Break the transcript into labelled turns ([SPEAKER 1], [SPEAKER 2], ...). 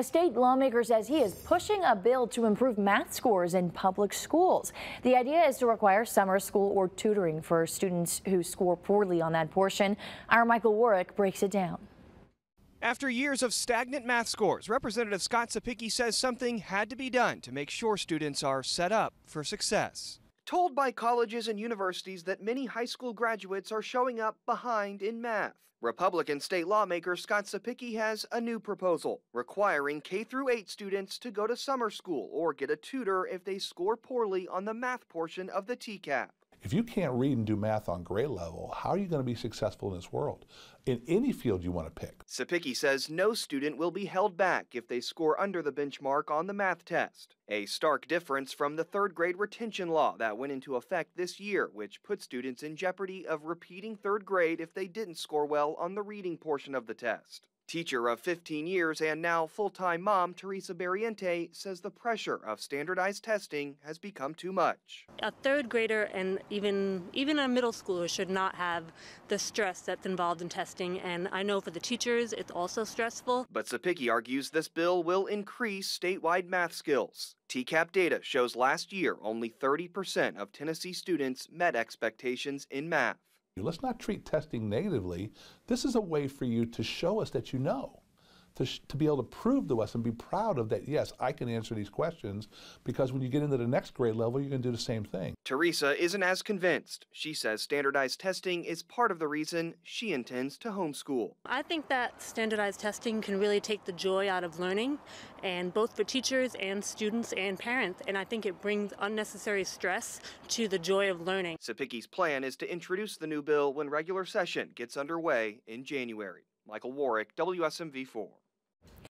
[SPEAKER 1] A state lawmaker says he is pushing a bill to improve math scores in public schools. The idea is to require summer school or tutoring for students who score poorly on that portion. Our Michael Warwick breaks it down.
[SPEAKER 2] After years of stagnant math scores, Representative Scott Cepicky says something had to be done to make sure students are set up for success. Told by colleges and universities that many high school graduates are showing up behind in math. Republican state lawmaker Scott Cepicky has a new proposal requiring K through 8 students to go to summer school or get a tutor if they score poorly on the math portion of the TCAP.
[SPEAKER 3] If you can't read and do math on grade level, how are you going to be successful in this world? In any field you want to pick.
[SPEAKER 2] Cepicky says no student will be held back if they score under the benchmark on the math test. A stark difference from the third grade retention law that went into effect this year, which put students in jeopardy of repeating third grade if they didn't score well on the reading portion of the test. Teacher of 15 years and now full time mom, Teresa Barriente, says the pressure of standardized testing has become too much.
[SPEAKER 4] A third grader and even, even a middle schooler should not have the stress that's involved in testing, and I know for the teachers it's also stressful.
[SPEAKER 2] But Cepicky argues this bill will increase statewide math skills. TCAP data shows last year only 30% of Tennessee students met expectations in math.
[SPEAKER 3] Let's not treat testing negatively. This is a way for you to show us that you know. To, to, be able to prove to us and be proud of that, yes, I can answer these questions because when you get into the next grade level, you can do the same thing.
[SPEAKER 2] Teresa isn't as convinced. She says standardized testing is part of the reason she intends to homeschool.
[SPEAKER 4] I think that standardized testing can really take the joy out of learning, and both for teachers and students and parents, and I think it brings unnecessary stress to the joy of learning.
[SPEAKER 2] Cepicky's plan is to introduce the new bill when regular session gets underway in January. Michael Warwick, WSMV 4.